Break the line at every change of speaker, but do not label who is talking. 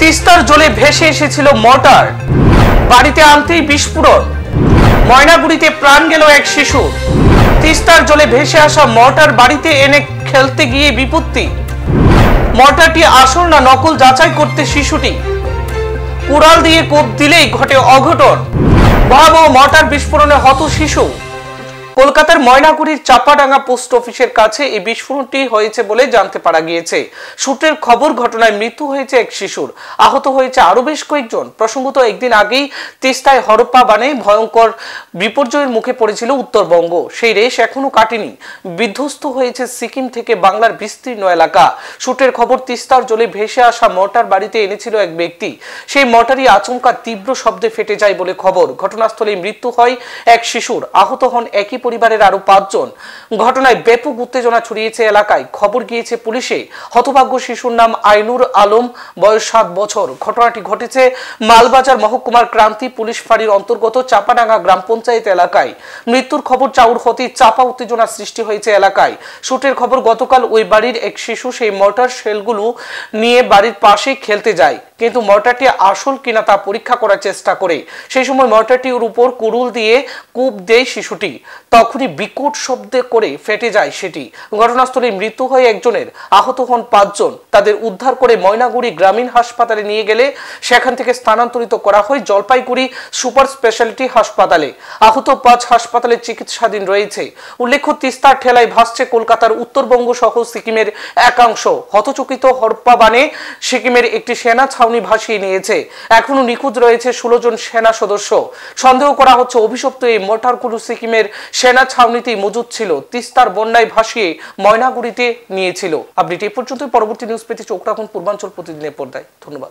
তিস্তার জলে ভেসে এসেছিল মর্টার। বাড়িতে আনতেই বিস্ফোরণ। ময়নাগুড়িতে প্রাণ গেল এক শিশু। তিস্তার জলে ভেসে আসা মর্টার বাড়িতে এনে খেলতে গিয়ে বিপত্তি। মর্টারটি আসল না নকল যাচাই করতে শিশুটি। কুড়াল দিয়ে কোপ দিলেই ঘটে অঘটন। ভয়াবহ মর্টার বিস্ফোরণে হত শিশু। কলকাতার ময়নাগুড়ির চাপাডাঙ্গা পোস্ট অফিসের কাছে এই বিস্ফোরণটি হয়েছে বলে জানতে পারা গিয়েছে। সূত্রের খবর, ঘটনায় মৃত্যু হয়েছে এক শিশুর। আহত হয়েছে আরও বেশ কয়েকজন। প্রসঙ্গত, একদিন আগেই তিস্তায় হরপ্পা বানে ভয়ঙ্কর বিপর্যয়ের মুখে পড়েছিল উত্তরবঙ্গ। সেই রেশ এখনও কাটেনি। বিধ্বস্ত হয়েছে সিকিম থেকে বাংলার বিস্তীর্ণ এলাকা। সূত্রের খবর, তিস্তার জলে ভেসে আসা মর্টার বাড়িতে এনেছিল এক ব্যক্তি। সেই মর্টারই আচমকা তীব্র শব্দে ফেটে যায় বলে খবর। ঘটনাস্থলে মৃত্যু হয় এক শিশুর। আহত হন একই পরিবারের আরও পাঁচজন। ঘটনায় ব্যাপক উত্তেজনা ছড়িয়েছে এলাকায়। খবর গিয়েছে পুলিশে। হতভাগ্য শিশুর নাম আইনুর আলম, বয়স সাত বছর। ঘটনাটি ঘটেছে মালবাজার মহকুমার ক্রান্তি পুলিশ ফাঁড়ির অন্তর্গত চাপাডাঙ্গা গ্রাম পঞ্চায়েত এলাকায়। মৃত্যুর খবর চাউর হতেই চাপা উত্তেজনা সৃষ্টি হয়েছে এলাকায়। সূত্রের খবর, গতকাল ওই বাড়ির এক শিশু সেই মর্টার শেলগুলো নিয়ে বাড়ির পাশে খেলতে যায়। কিন্তু মর্টারটি আসল কিনা তা পরীক্ষা করার চেষ্টা করে সেই সময় মর্টারটির উপর কুড়ুল দিয়ে কূপ দেয় শিশুটি। তখনই বিকট শব্দে করে ফেটে যায় সেটি। ঘটনাস্থলে মৃত্যু হয় একজনের। আহত হন পাঁচজন। তাদের উদ্ধার করে ময়নাগুড়ি গ্রামীণ হাসপাতালে নিয়ে গেলে সেখান থেকে স্থানান্তরিত করা হয় জলপাইগুড়ি সুপার স্পেশালিটি হাসপাতালে। আহত পাঁচ হাসপাতালে চিকিৎসাধীন রয়েছে। উল্লেখ্য তিস্তার ঠেলায় ভাসছে কলকাতার উত্তরবঙ্গ সহ সিকিমের একাংশ। হতচকিত হরপ্পা বানে সিকিমের একটি সেনা ছাউনি ভাসিয়ে নিয়েছে। এখনও নিখোঁজ রয়েছে ষোলো জন সেনা সদস্য। সন্দেহ করা হচ্ছে অভিশপ্ত এই মোটারকুলু সিকিমের সেনা ছাউনিতেই মজুদ ছিল। তিস্তার বন্যায় ভাসিয়ে ময়নাগুড়িতে নিয়েছিল। আপডেট এ পর্যন্ত পরবর্তী নিউজ পেতে চোখ রাখুন পূর্বাঞ্চল প্রতিদিনের পর্দায়। ধন্যবাদ।